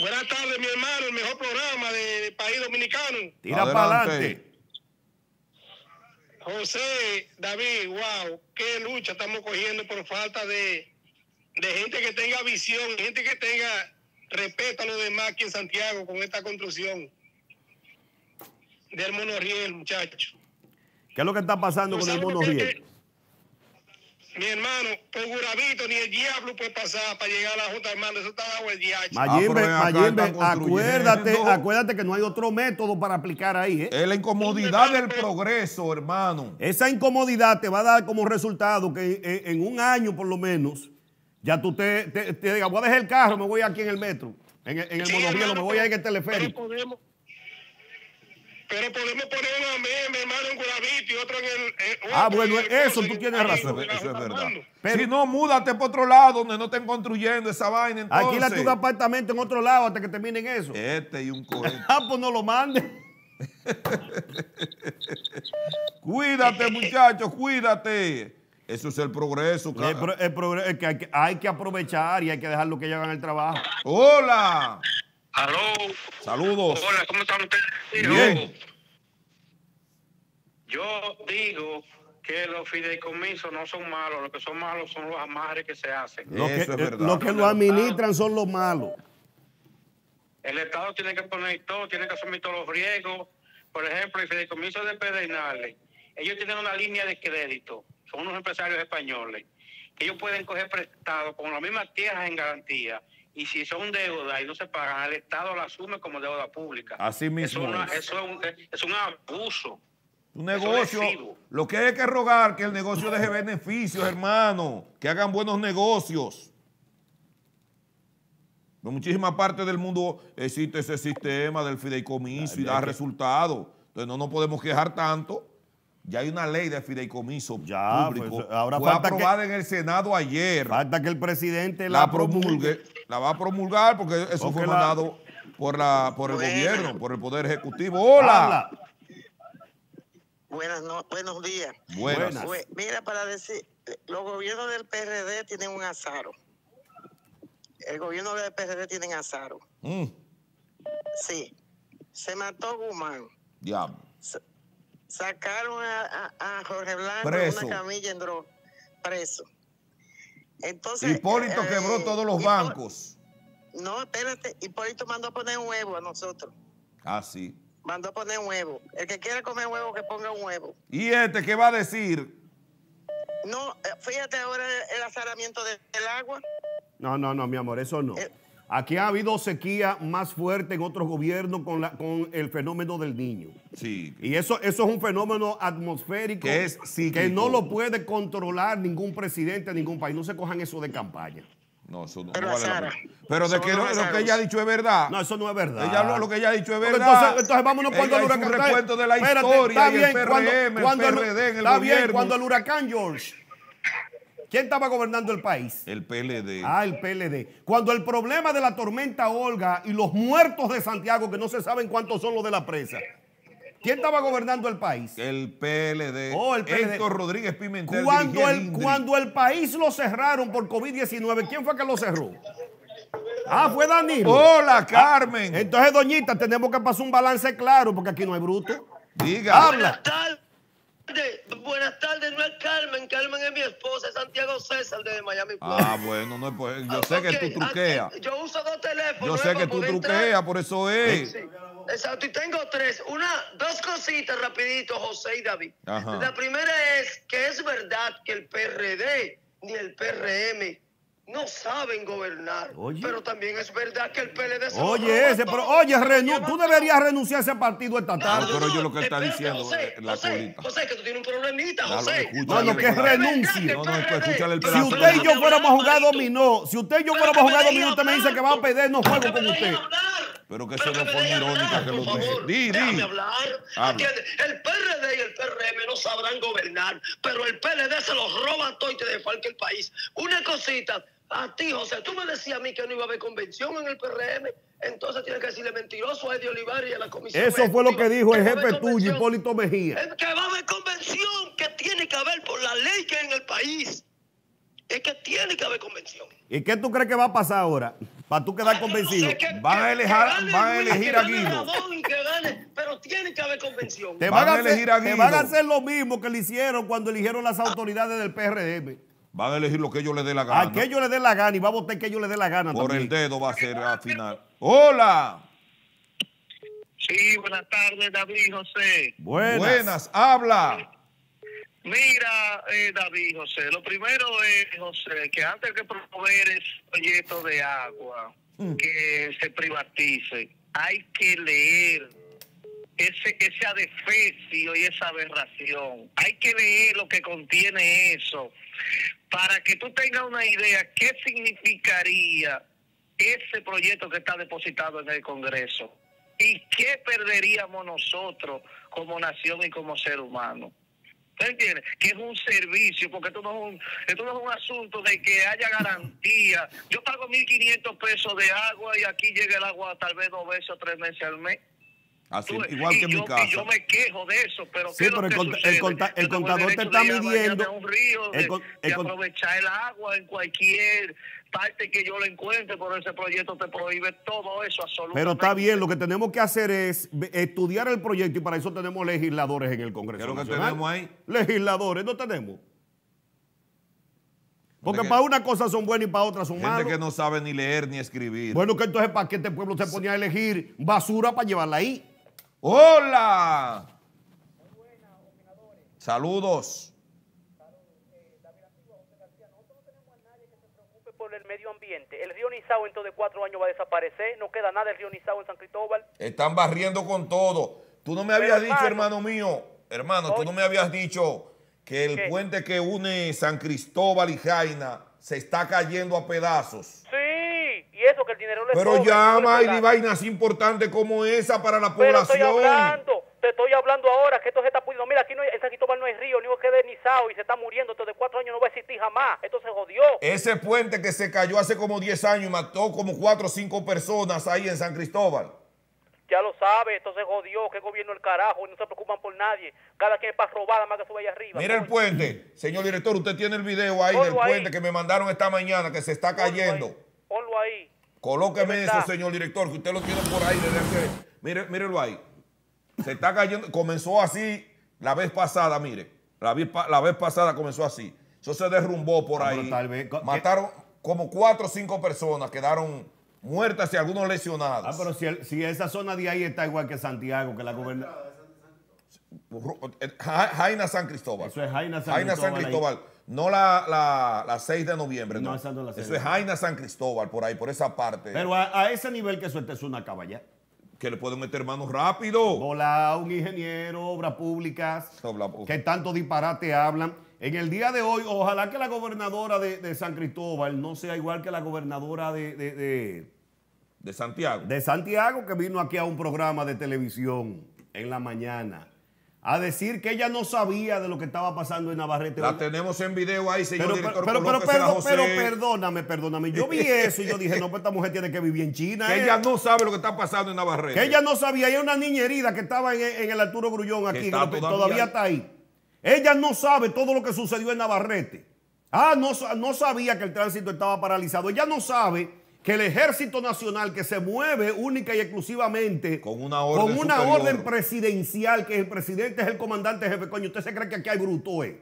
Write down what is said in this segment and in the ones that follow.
Buenas tardes, mi hermano, el mejor programa de- del país dominicano. Tira para adelante. José, David, wow, qué lucha estamos cogiendo por falta de, de gente que tenga visión, gente que tenga respeto a los demás aquí en Santiago con esta construcción del monorriel, muchacho. ¿Qué es lo que está pasando ¿Tú con el sabes mono por qué? riel? Mi hermano, por Guravito ni el diablo puede pasar para llegar a la Junta de Mando, eso está bajo el diacho. Mayimbe, acá, Mayimbe, construyendo. acuérdate, acuérdate que no hay otro método para aplicar ahí. ¿eh? Es la incomodidad del progreso, hermano. Esa incomodidad te va a dar como resultado que eh, en un año por lo menos, ya tú te, te, te digas, voy a dejar el carro, me voy aquí en el metro, en el, en el Sí, me hermano, voy ahí en el teleférico. Pero podemos, pero podemos poner un amén, mi hermano, en Guravito y otro en el. eh, Ah, bueno, el eso tú en tienes razón. Eso es verdad. Pero- si no, múdate para otro lado donde no estén construyendo esa vaina. Entonces, Alquílate un apartamento en otro lado hasta que terminen eso. Este y un cohete. Ah, pues no lo mande. cuídate, muchachos, cuídate. Eso es el progreso. ca- El pro- el progre- es que hay, que hay que aprovechar y hay que dejarlo que ellos hagan el trabajo. Hola. Aló. Saludos. Hola, ¿cómo están ustedes? Bien. Yo digo que los fideicomisos no son malos, lo que son malos son los amarres que se hacen. Los que, Eso es eh, verdad. los que lo administran son los malos. El Estado tiene que poner todo, tiene que asumir todos los riesgos. Por ejemplo, el fideicomiso de Pedernales, ellos tienen una línea de crédito, son unos empresarios españoles, que ellos pueden coger prestado con las mismas tierras en garantía. Y si son deudas y no se pagan, el Estado la asume como deuda pública. Así mismo Eso, es eso es un, es un abuso. Un es negocio, lo que hay que rogar que el negocio deje beneficios, hermano, que hagan buenos negocios. En muchísimas partes del mundo existe ese sistema del fideicomiso y da resultados. Entonces no nos podemos quejar tanto. Ya hay una ley de fideicomiso Ya, público. pues, ahora Fue falta que- aprobada en el Senado ayer. Falta que el presidente la, La promulgue, la va a promulgar porque eso Porque fue la- mandado por, la, por el Bueno. gobierno, por el Poder Ejecutivo. Hola. Habla. Buenas no- buenos días. Buenas. Buenas. Pues, mira, para decir, los gobiernos del PRD tienen un azaro. El gobierno del PRD tiene azaro. Mm, Sí. Se mató Guzmán. diablo. Sacaron a, a- a Jorge Blanco Preso. en una camilla en droga. Preso. Entonces. Hipólito eh, quebró todos los Hipó- bancos. No, espérate. Hipólito mandó a poner un huevo a nosotros. Ah, sí. Mandó a poner un huevo. El que quiera comer huevo, que ponga un huevo. ¿Y este qué va a decir? No, eh, fíjate ahora el, el azaramiento de- del agua. No, no, no, mi amor, eso no. Eh. Aquí ha habido sequía más fuerte en otros gobiernos con, la, con el fenómeno del niño. Sí. Y eso, eso es un fenómeno atmosférico Que es que no lo puede controlar ningún presidente, ningún país. No se cojan eso de campaña. No, eso no, Pero no vale Sara. Pero de que no- lo que ella ha dicho es verdad. No, eso no es verdad. Ella lo, lo que ella ha dicho es verdad. Entonces, entonces vámonos cuando el hizo huracán. un recuento de la Espérate, historia está y el bien, PRM, cuando- el cuando PRD en el Está bien, cuando el huracán George. ¿Quién estaba gobernando el país? El PLD. Ah, el PLD. Cuando el problema de la tormenta Olga y los muertos de Santiago, que no se saben cuántos son los de la presa. ¿Quién estaba gobernando el país? El PLD. Oh, el PLD. Héctor Rodríguez Pimentel. Cuando el, cuando el país lo cerraron por COVID-19, ¿quién fue que lo cerró? Ah, fue Danilo. Hola, Carmen. Entonces, doñita, tenemos que pasar un balance claro, porque aquí no hay bruto. Diga. Habla. Buenas tardes. No es Carmen. Carmen es mi esposa, es Santiago César de Miami. Ah, bueno, no es pues, yo sé que tú truqueas. aquí Yo uso dos teléfonos. Yo ¿eh? sé que tú entrar. truqueas, por eso es. Sí, exacto, y tengo tres. Una, dos cositas rapidito, José y David. Ajá. La primera es que es verdad que el PRD ni el PRM no saben gobernar. Oye. Pero también es verdad que el PLD se lo Oye, ese, pero oye, renu- Lleva tú deberías renunciar a ese partido esta tarde. pero yo lo que está diciendo José, es la José, colita. José, que tú tienes un problemita, José. escucha, No, no, que Es que No, no, escúchale el Si usted y yo fuéramos a jugar dominó, si usted y yo fuéramos a jugar dominó, usted me dice que va a perder, no juego con usted. Pero que eso no fue irónica que lo dije. Di, di. Déjame hablar. Habla. ¿Entiendes? El PRD y el PRM no sabrán gobernar, pero el PLD se los roba todo y te defalca el país. Una cosita, a ti, José, tú me decías a mí que no iba a haber convención en el PRM, entonces tienes que decirle mentiroso a Eddie Olivares y a la comisión. Eso fue lo que dijo el a jefe tuyo. Hipólito Mejía. Es que va a haber convención, que tiene que haber por la ley que hay en el país. Es que tiene que haber convención. ¿Y qué tú crees que va a pasar ahora? Para tú quedar convencido. Es que- Van a que- elegir- que gane van a elegir que a Guido. Gane, pero tiene que haber convención. Te Van van, a a elegir a te Guido. van a hacer lo mismo que le hicieron cuando eligieron las autoridades del PRM. Van a elegir lo que ellos les dé la gana. A que ellos le dé la gana y va a votar que ellos le dé la gana Por también. el dedo va a ser al final. ¡Hola! Sí, buenas tardes, David José. Buenas. Buenas, habla. Mira, eh, David José, lo primero es, José, que antes que promover ese proyecto de agua que se privatice, hay que leer ese, ese adefesio y esa aberración. Hay que leer lo que contiene eso para que tú tengas una idea qué significaría ese proyecto que está depositado en el Congreso y qué perderíamos nosotros como nación y como ser humano. ¿Usted entiende? Que es un servicio, porque esto no es un, esto no es un asunto de que haya garantía. Yo pago 1.500 pesos de agua y aquí llega el agua tal vez dos veces o tres meses al mes. Así, Tú igual que en yo, mi casa. yo me quejo de eso, pero Sí, ¿qué es pero lo el que conta- el conta- el contador te está midiendo- a un río, el de, con- el de con- aprovechar el agua en cualquier parte que yo lo encuentre, por ese proyecto te prohíbe todo eso absolutamente. Pero está bien, lo que tenemos que hacer es estudiar el proyecto y para eso tenemos legisladores en el Congreso. ¿Qué es lo que Nacional. tenemos ahí? Legisladores, no tenemos. Porque que- para una cosa son buenas y para otras son Gente malas. que no sabe ni leer ni escribir. Bueno, que entonces para qué este pueblo se ponía a elegir basura para llevarla ahí. ¡Hola! Saludos. por el medio ambiente. El río Nizao dentro de cuatro años va a desaparecer. No queda nada del río Nizao en San Cristóbal. Están barriendo con todo. Tú no me habías dicho, hermano, mío, hermano, tú no me habías dicho que el ¿Qué? puente que une San Cristóbal y Jaina se está cayendo a pedazos. Sí, eso que el dinero le Pero llama y vainas importantes como esa para la Pero estoy población. hablando, te estoy hablando ahora que esto se está pudiendo. Mira, aquí no hay- en San Cristóbal no hay río, ni que de Nizao y se está muriendo. Esto de cuatro años no va a existir jamás. Esto se jodió. Ese puente que se cayó hace como 10 años y mató como 4 o 5 personas ahí en San Cristóbal. Ya lo sabe, esto se jodió. Que gobierno el carajo y no se preocupan por nadie. Cada quien es para robar, más que sube allá arriba. Mira el puente. Señor director, usted tiene el video ahí Ponlo del ahí. puente que me mandaron esta mañana que se está Ponlo ahí, cayendo. Ponlo ahí. Colóqueme Es eso, señor director, que usted lo tiene por ahí. desde hace- Mire, mírelo ahí. Se está cayendo. Comenzó así la vez pasada, mire. La vez, pa- la vez pasada comenzó así. Eso se derrumbó por Ah, ahí. tal vez- ¿qué? Mataron como cuatro o cinco personas, quedaron muertas y algunos lesionados. Ah, pero si, el- si esa zona de ahí está igual que Santiago, que la gobernación. Eh, Ja- Jaina San Cristóbal. Eso es Jaina San Jaina San Cristóbal Cristóbal. No la, la, la 6 de noviembre. No, No, esa no la 6 Eso es Jaina San Cristóbal, por ahí, por esa parte. Pero a, a ese nivel que suelte es una caballa. que le pueden meter manos rápido. Hola, un ingeniero, obras públicas, que tanto disparate hablan. En el día de hoy, ojalá que la gobernadora de, de San Cristóbal no sea igual que la gobernadora de, de- de- De Santiago. de Santiago, que vino aquí a un programa de televisión en la mañana, a decir que ella no sabía de lo que estaba pasando en Navarrete. La tenemos en video ahí, señor Pero, director. pero, pero, pero, perdóname, perdóname. Yo vi eso y yo dije, no, pues esta mujer tiene que vivir en China. Que ¿eh? ella no sabe lo que está pasando en Navarrete. Que ella no sabía, hay una niña herida que estaba en, en el Arturo Grullón aquí, está que todavía todavía, está ahí. Ella no sabe todo lo que sucedió en Navarrete. Ah, no, no sabía que el tránsito estaba paralizado. Ella no sabe que el Ejército Nacional, que se mueve única y exclusivamente Con una orden con una superior. orden presidencial, que el presidente es el comandante jefe, coño, usted se cree que aquí hay bruto, eh?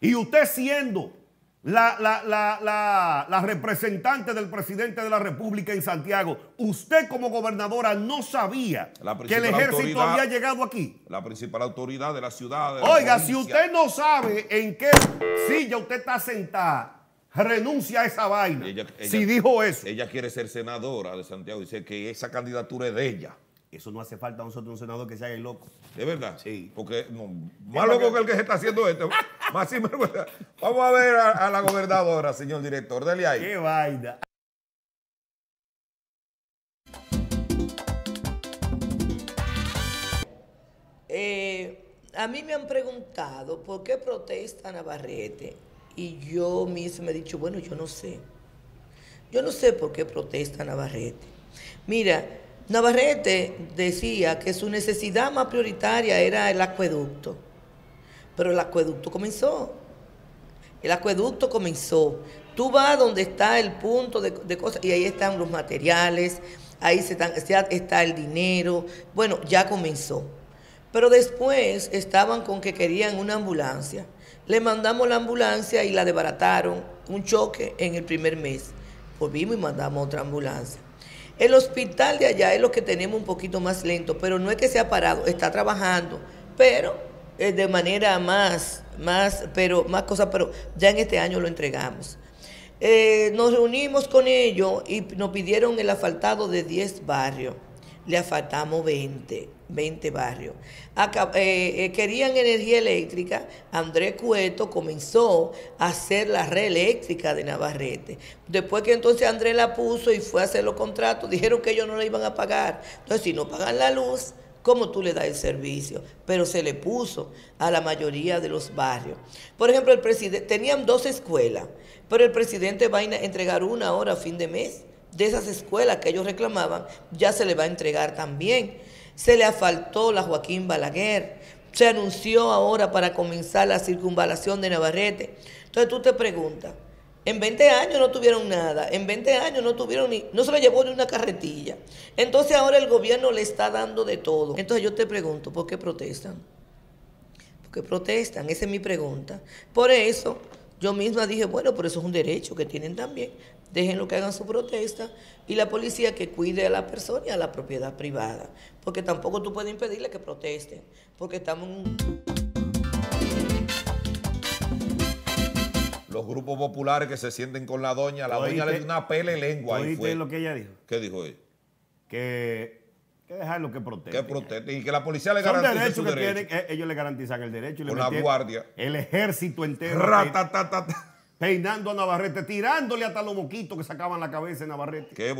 Y usted siendo la, la, la, la, representante del presidente de la República en Santiago, usted como gobernadora no sabía que el ejército había llegado aquí. La principal autoridad de la ciudad. de la Oiga, si usted no sabe en qué silla usted está sentada, renuncia a esa vaina. Ella- ella- si dijo eso. Ella quiere ser senadora de Santiago. Dice que esa candidatura es de ella. Eso no hace falta a nosotros un senador que se haga el loco. ¿De verdad? Sí. Porque no, más loco que el que se está haciendo esto. más sinvergüenza. Vamos a ver a, a la gobernadora, señor director. Dele ahí. Qué vaina. Eh, a mí me han preguntado por qué protesta Navarrete y yo mismo he dicho, bueno, yo no sé. Yo no sé por qué protesta Navarrete. Mira, Navarrete decía que su necesidad más prioritaria era el acueducto, pero el acueducto comenzó. El acueducto comenzó. Tú vas donde está el punto de, de cosas y ahí están los materiales, ahí se están- está el dinero. Bueno, ya comenzó. Pero después estaban con que querían una ambulancia. Le mandamos la ambulancia y la desbarataron. Un choque en el primer mes. Volvimos y mandamos otra ambulancia. El hospital de allá es lo que tenemos un poquito más lento, pero no es que se ha parado, está trabajando, pero eh, de manera más, más, pero más cosas, pero ya en este año lo entregamos. Eh, nos reunimos con ellos y nos pidieron el asfaltado de 10 barrios. Le asfaltamos 20, 20 barrios. Acá, eh, eh, querían energía eléctrica. Andrés Cueto comenzó a hacer la red eléctrica de Navarrete. Después que entonces Andrés la puso y fue a hacer los contratos, dijeron que ellos no la iban a pagar. Entonces, si no pagan la luz, ¿Cómo tú le das el servicio? Pero se le puso a la mayoría de los barrios. Por ejemplo, el presidente, tenían dos escuelas, pero el presidente va a entregar una ahora a fin de mes. De esas escuelas que ellos reclamaban, ya se le va a entregar también. Se le asfaltó la Joaquín Balaguer. Se anunció ahora para comenzar la circunvalación de Navarrete. Entonces tú te preguntas, en 20 años no tuvieron nada, en 20 años no tuvieron ni, no se le llevó ni una carretilla. Entonces ahora el gobierno le está dando de todo. Entonces yo te pregunto, ¿por qué protestan? ¿Por qué protestan? Esa es mi pregunta. Por eso yo misma dije, bueno, por eso es un derecho que tienen también. Déjenlo que hagan su protesta y la policía que cuide a la persona y a la propiedad privada. Porque tampoco tú puedes impedirle que protesten, porque estamos en un... Los grupos populares que se sienten con la doña, la doña le dio una pele lengua ahí ¿Oíste fue. lo que ella dijo? ¿Qué dijo él? Que, que dejarlo que protesten. Que proteste y que la policía le garantice su que derecho. tienen, eh, ellos le garantizan el derecho. y le Con la metieron guardia. El ejército entero. Ratatatata. Peinando a Navarrete, tirándole hasta los moquitos que sacaban la cabeza en Navarrete. Qué.